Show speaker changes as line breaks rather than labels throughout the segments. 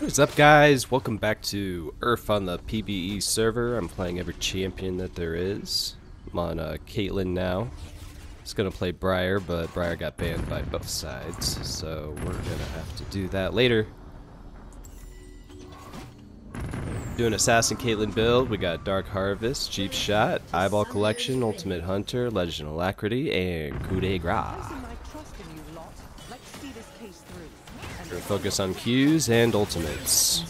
What's up guys? Welcome back to URF on the PBE server. I'm playing every champion that there is. I'm on uh, Caitlyn now. I was gonna play Briar, but Briar got banned by both sides, so we're gonna have to do that later. Doing Assassin Caitlyn build, we got Dark Harvest, Cheap Shot, Eyeball Collection, Ultimate Hunter, Legend Alacrity, and Coup de. Focus on Qs and ultimates.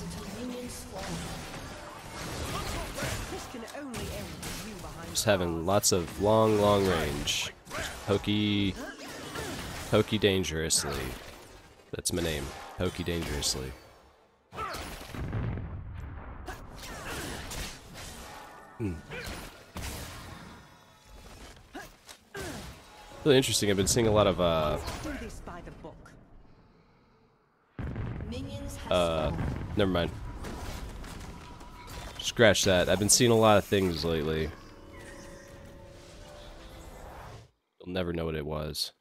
Just having lots of long, long range. Pokey, pokey dangerously. That's my name. Pokey dangerously. Hmm. Really interesting. I've been seeing a lot of uh, Uh, never mind. Scratch that. I've been seeing a lot of things lately. You'll never know what it was.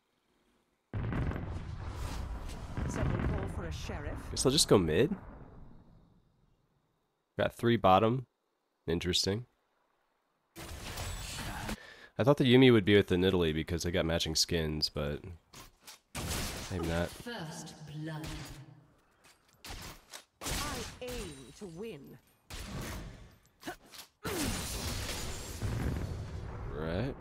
Guess I'll just go mid. Got three bottom. Interesting. I thought the Yuumi would be with the Nidalee because they got matching skins, but maybe not. First blood to win. Right.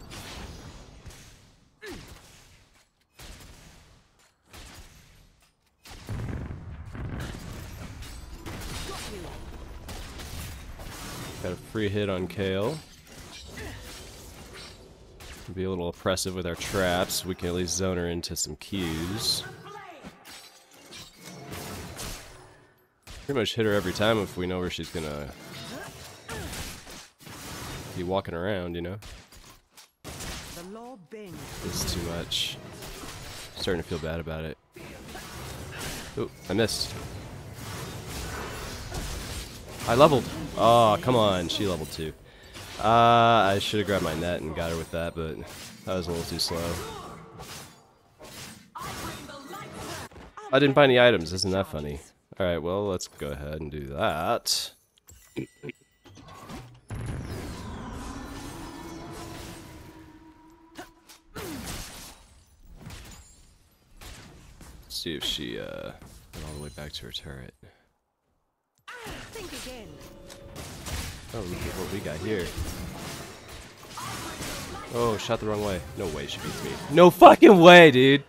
Got a free hit on Kayle. Be a little oppressive with our traps. We can at least zone her into some Qs. Pretty much hit her every time if we know where she's gonna be walking around, you know? Is too much. starting to feel bad about it. Oh, I missed. I leveled. Oh, come on. She leveled too. Uh, I should have grabbed my net and got her with that, but that was a little too slow. I didn't buy any items. Isn't that funny? Alright, well, let's go ahead and do that. see if she uh went all the way back to her turret. Oh, look at what we got here. Oh, shot the wrong way. No way she beats me. No fucking way, dude!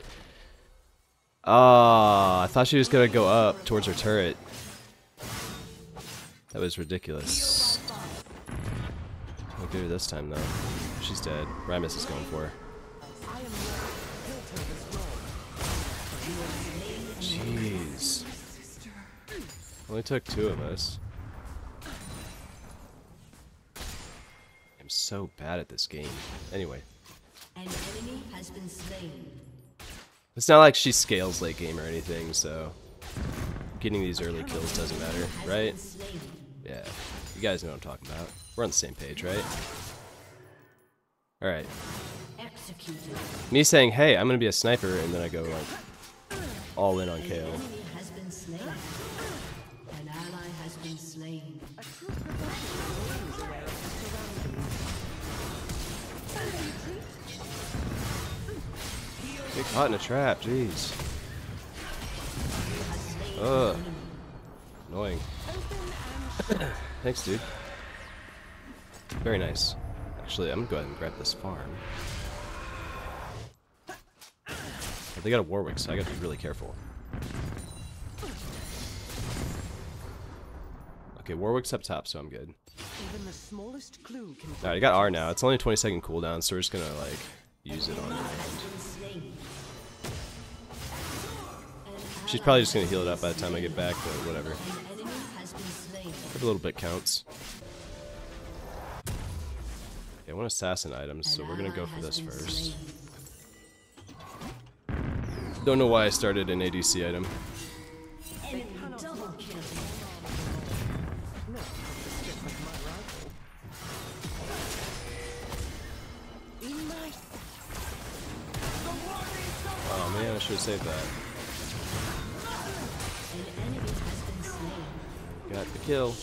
Oh, I thought she was gonna go up towards her turret. That was ridiculous. Get her this time though. She's dead. Rammus is going for her. Jeez. Only took two of us. I'm so bad at this game. Anyway. An enemy has been slain. It's not like she scales late game or anything, so getting these early kills doesn't matter, right? Yeah, you guys know what I'm talking about. We're on the same page, right? Alright. Me saying, hey, I'm gonna be a sniper, and then I go like all in on Kayle. Caught in a trap, jeez. Ugh. Annoying. Thanks, dude. Very nice. Actually, I'm gonna go ahead and grab this farm. They got a Warwick, so I gotta be really careful. Okay, Warwick's up top, so I'm good. Alright, I got R now. It's only a 20 second cooldown, so we're just gonna, like, use it on her. She's probably just gonna heal it up by the time I get back, but whatever. Every little bit counts. Okay, I want assassin items, so we're gonna go for this first. Don't know why I started an ADC item. Oh man, I should have saved that. Got the kill.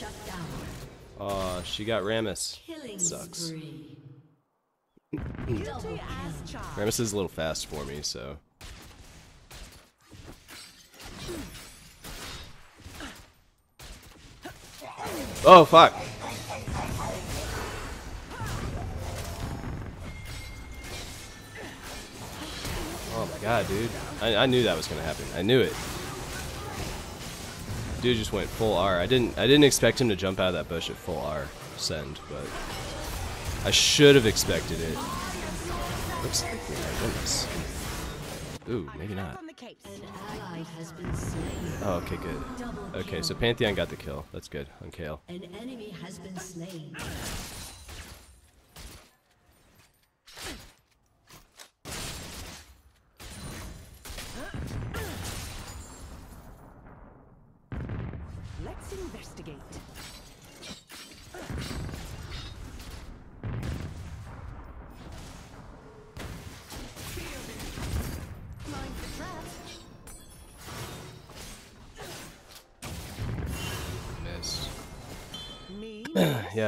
Aw, she got Rammus. Sucks. Rammus is a little fast for me, so. Oh, fuck. Oh my god, dude. I, I knew that was gonna happen. I knew it. Dude just went full R. I didn't I didn't expect him to jump out of that bush at full R send, but I should have expected it. Oops. Ooh, maybe not. Oh, okay, good. Okay, so Pantheon got the kill. That's good on Kayle. An enemy has been slain.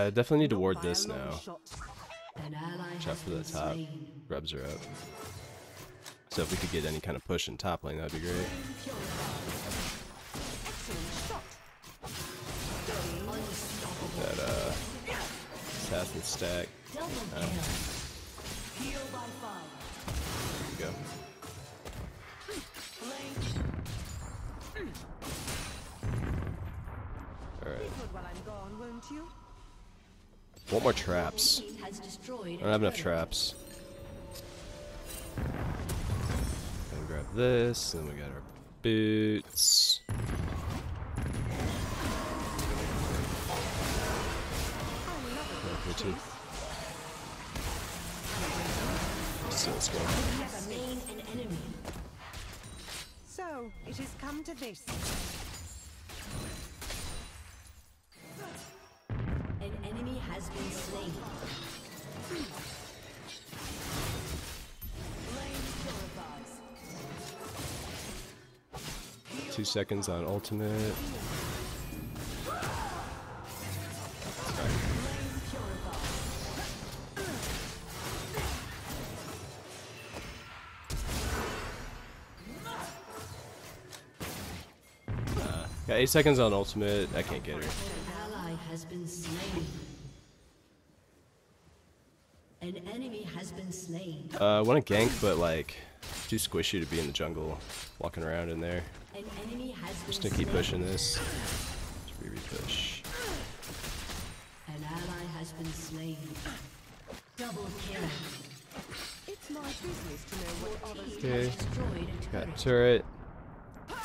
I definitely need to ward this now. Watch out for the top. Grubs are up. So if we could get any kind of push in top lane, that'd be great. That, uh, assassin stack. Uh, there we go. Alright. Want more traps. I don't have enough traps. Gonna grab this, and we got our boots. Okay, So let's go. So, it has come to this. Two seconds on ultimate. Uh, got eight seconds on ultimate. I can't get her. An enemy has been slain. Uh, I want to gank, but like, too squishy to be in the jungle, walking around in there. An enemy has Just to keep pushing this. Let's push. An ally has been slain. Double kill. It's my business to know what others okay. Got turret. Let's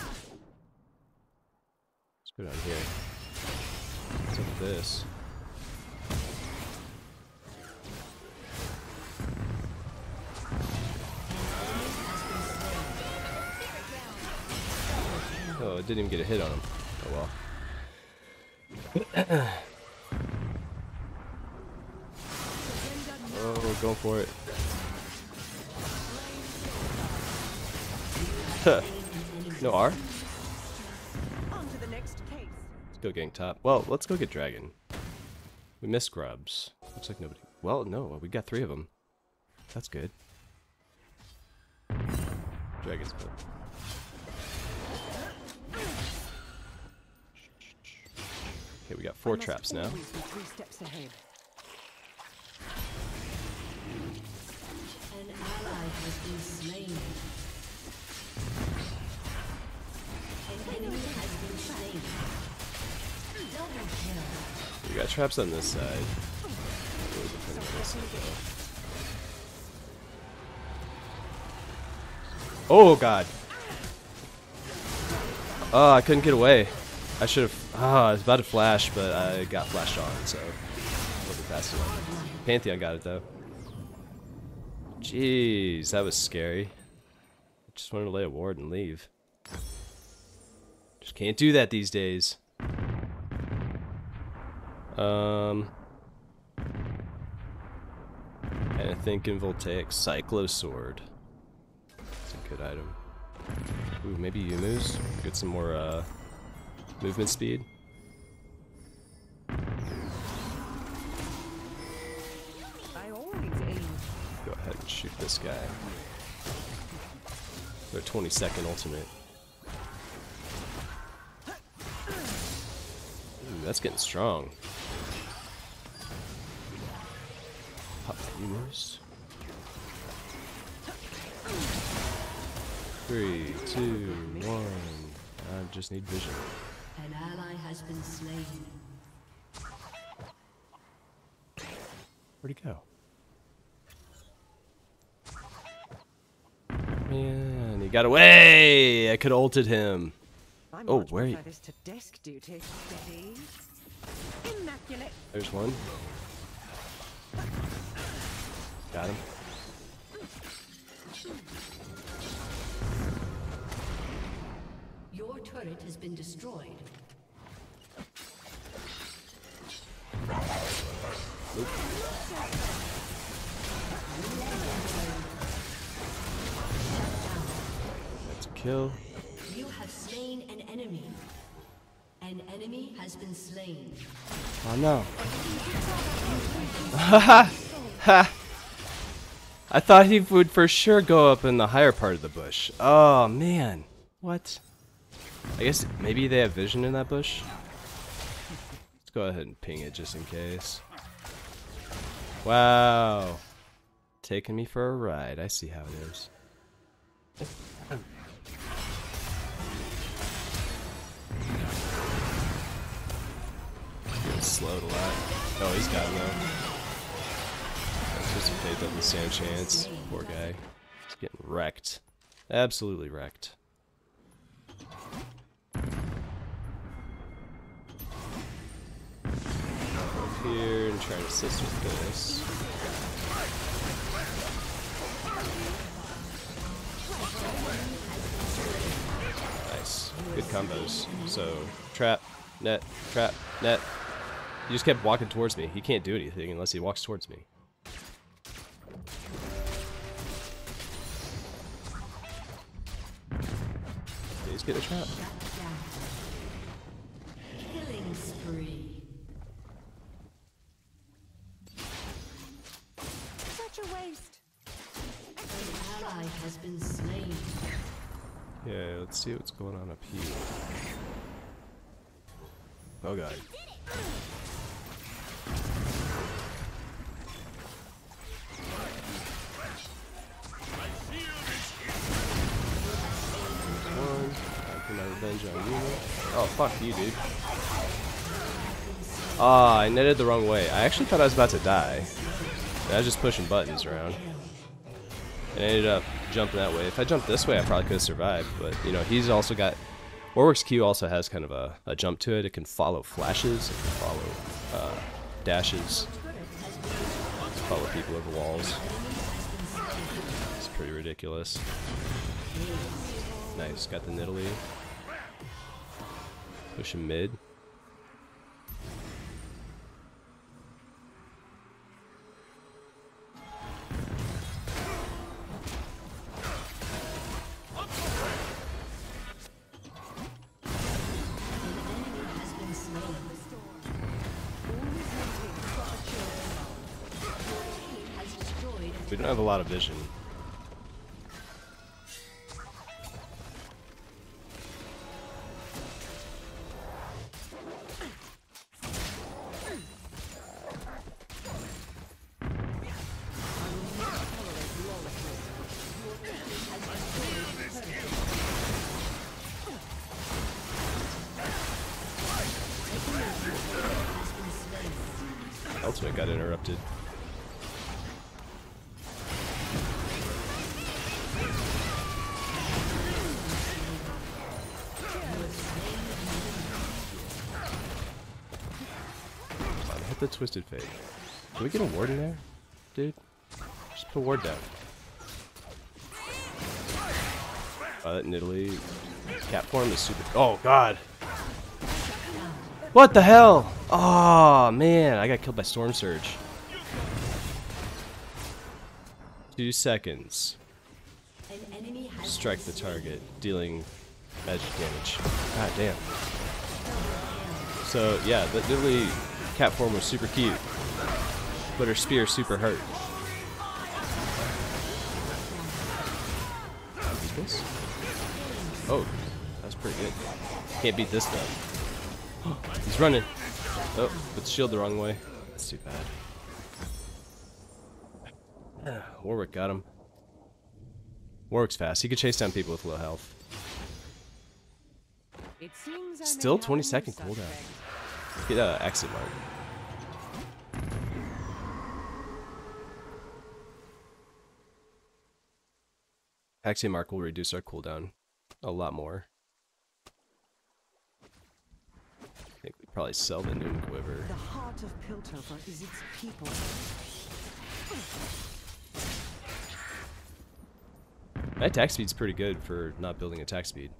go down here. What's up with this? It didn't even get a hit on him. Oh well. oh, going for it. no R? Let's go getting top. Well, let's go get dragon. We missed grubs. Looks like nobody. Well, no, we got three of them. That's good. Dragon's good. Okay, we got four traps now. We got traps on this side. Oh god. Oh, I couldn't get away. I should have. Ah, I was about to flash, but I got flashed on, so wasn't fast enough. Pantheon got it though. Jeez, that was scary. I Just wanted to lay a ward and leave. Just can't do that these days. Um, and I think in Voltaic, Cyclosword. It's a good item. Ooh, maybe Youmuu's. Get some more uh, movement speed. Go ahead and shoot this guy. Their 20 second ultimate. Ooh, that's getting strong. Pop viewers. Three, two, one. I just need vision.
An ally has been slain.
Where'd he go? Man, he got away! I could have ulted him.
I
Oh,
much
wait.
prefer this to desk duty.
There's one. Got him.
Turret has been destroyed.
That's a kill.
You have slain an enemy. An enemy has been slain.
Oh no. Ha! I thought he would for sure go up in the higher part of the bush. Oh man. What? I guess maybe they have vision in that bush? Let's go ahead and ping it just in case. Wow. Taking me for a ride. I see how it is. Slowed a lot. Oh, he's got him though. Anticipate that the sand chance. Poor guy. He's getting wrecked. Absolutely wrecked. Here and try to assist with this. Nice. Good combos. So, trap, net, trap, net. He just kept walking towards me. He can't do anything unless he walks towards me. Please get a trap.
Killing spree.
Such a waste.
An ally has been slain.
Yeah, let's see what's going on up here. Oh god. One. Time for my revenge on you. Oh, fuck you, dude. Ah, I netted the wrong way. I actually thought I was about to die. I was just pushing buttons around. And I ended up jumping that way. If I jumped this way, I probably could have survived. But, you know, he's also got... Warwick's Q also has kind of a, a jump to it. It can follow flashes. It can follow uh, dashes. Follow people over walls. It's pretty ridiculous. Nice. Got the Nidalee. Push him mid. Have a lot of vision. Ultimate got interrupted. Twisted fate. Can we get a ward in there, dude? Just put a ward down. Uh, that Nidalee cat form is super. Oh god. What the hell? Oh man, I got killed by Storm Surge. Two seconds. Strike the target, dealing magic damage. God damn. So yeah, the Nidalee Cat form was super cute, but her spear super hurt. Oh, that's pretty good. Can't beat this guy. He's running. Oh, but shield the wrong way. That's too bad. Warwick got him. Warwick's fast. He could chase down people with low health. Still 20 second cooldown. Get uh, exit mark. Axiom Arc will reduce our cooldown a lot more. I think we probably sell the Noonquiver.
The heart of Piltover is its people.
My attack speed's pretty good for not building attack speed.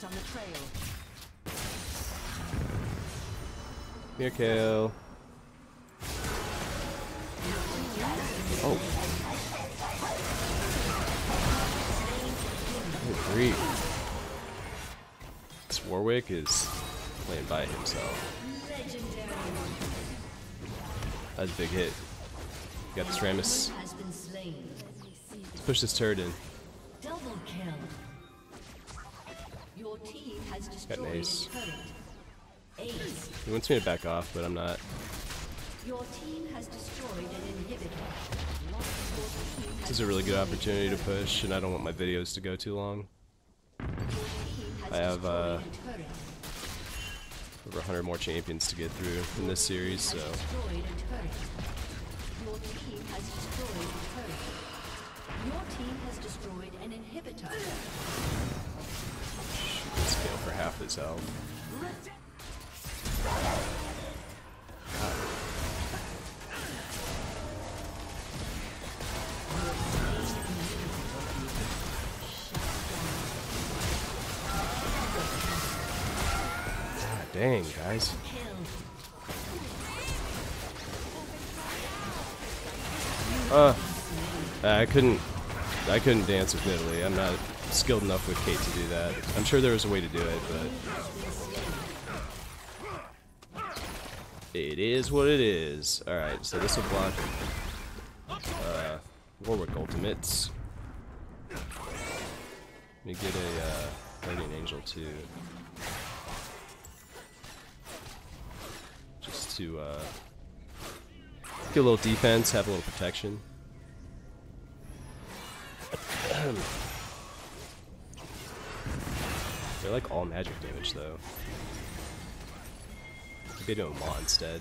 Hot on the trail.
Mirror kill. Oh. Oh, great. This Warwick is playing by himself. That's a big hit. Got this Rammus.
Has been slain.
Let's push this turret in.
Team has destroyed
an ace.
Ace.
He wants me to back off, but I'm not.
Your team has destroyed an inhibitor.
This is a really good opportunity to push, and I don't want my videos to go too long.
Your team has
I have, uh,
destroyed a turret.
Over 100 more champions to get through in this series, so
Has destroyed a turret. Your team has destroyed a turret. Your team has destroyed an inhibitor.
Scale for half his health. God dang, guys. Uh, I couldn't, I couldn't dance with Nidalee. I'm not skilled enough with Cait to do that. I'm sure there was a way to do it, but it is what it is. All right, so this will block uh, Warwick ultimates. Let me get a uh, Guardian Angel too, just to uh, get a little defense, have a little protection. They're like all magic damage though. Maybe do a Maw instead.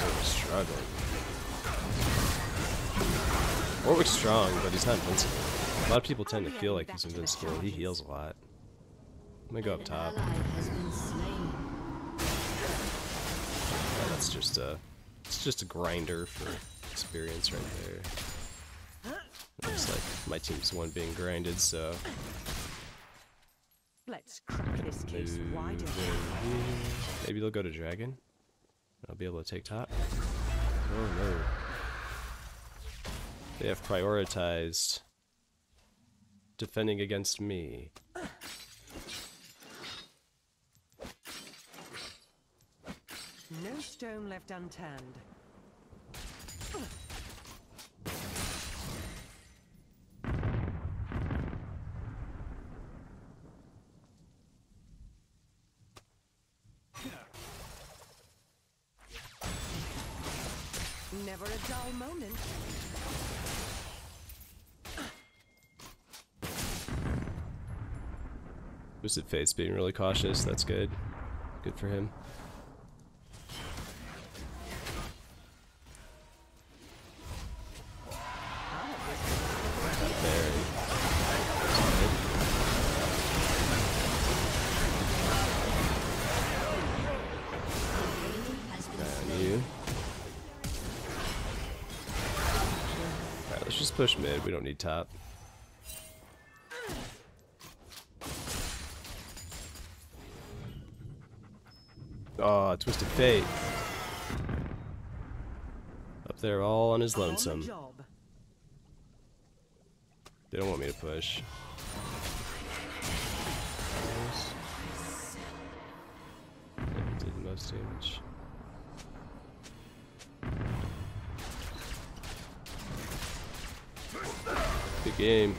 Warwick's struggling. Warwick's strong, but he's not invincible. A lot of people tend to feel like he's invincible. He heals a lot. I'm gonna go up top.
Ally has been slain.
Oh, that's just a, it's just a grinder for experience right there. Looks like my team's one being grinded, so
Let's crack this case
move
wide
in
open.
here. Maybe they'll go to dragon. I'll be able to take top. Oh no. They have prioritized defending against me.
No stone left unturned. Never a dull moment.
Being really cautious. That's good. Good for him. Push mid. We don't need top. Oh, Twisted Fate. Up there all on his lonesome. They don't want me to push. Did most damage. Game.